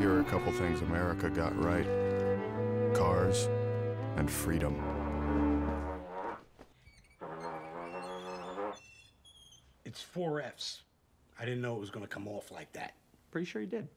Here are a couple things America got right cars and freedom. It's four Fs. I didn't know it was gonna come off like that. Pretty sure you did.